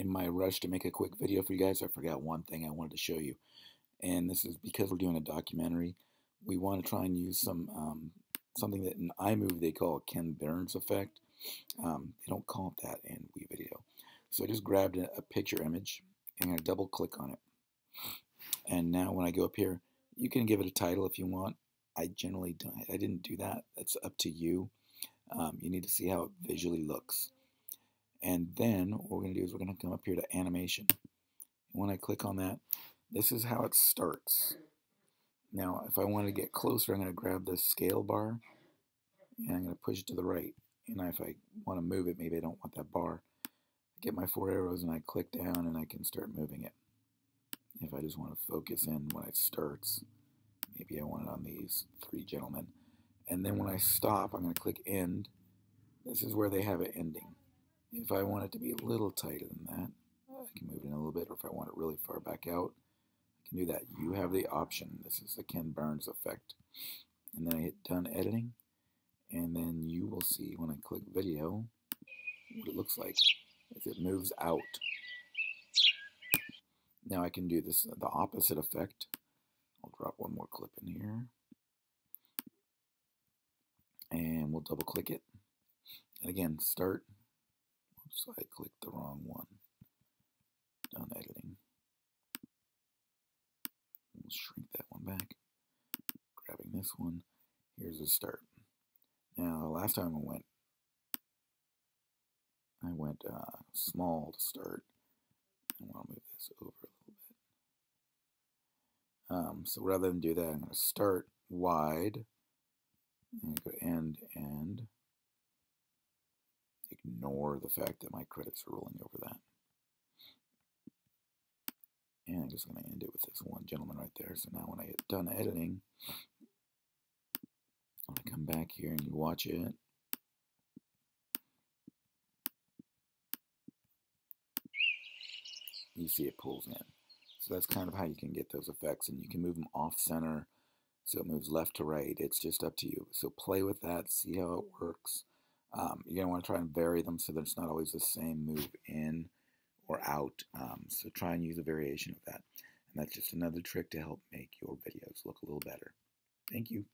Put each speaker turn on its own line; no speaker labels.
in my rush to make a quick video for you guys, I forgot one thing I wanted to show you. And this is because we're doing a documentary. We want to try and use some um, something that in iMovie they call Ken Burns effect. Um, they don't call it that in WeVideo. So I just grabbed a, a picture image and to double click on it. And now when I go up here, you can give it a title if you want. I generally don't. I didn't do that. That's up to you. Um, you need to see how it visually looks. And then what we're going to do is we're going to come up here to animation. When I click on that, this is how it starts. Now, if I want to get closer, I'm going to grab the scale bar and I'm going to push it to the right. And if I want to move it, maybe I don't want that bar. I get my four arrows and I click down and I can start moving it. If I just want to focus in when it starts, maybe I want it on these three gentlemen. And then when I stop, I'm going to click end. This is where they have it ending. If I want it to be a little tighter than that, I can move it in a little bit, or if I want it really far back out, I can do that. You have the option. This is the Ken Burns effect. And then I hit done editing, and then you will see when I click video what it looks like as it moves out. Now I can do this the opposite effect. I'll drop one more clip in here. And we'll double click it. And again, start so I clicked the wrong one. Done editing. We'll shrink that one back. Grabbing this one. Here's the start. Now, last time I went, I went uh, small to start. I want to move this over a little bit. Um, so rather than do that, I'm going to start wide. And go end, end ignore the fact that my credits are rolling over that. And I'm just going to end it with this one gentleman right there. So now when I get done editing, when I come back here and you watch it, you see it pulls in. So that's kind of how you can get those effects. And you can move them off center so it moves left to right. It's just up to you. So play with that, see how it works. Um, you're going to want to try and vary them so that it's not always the same move in or out. Um, so try and use a variation of that. And that's just another trick to help make your videos look a little better. Thank you.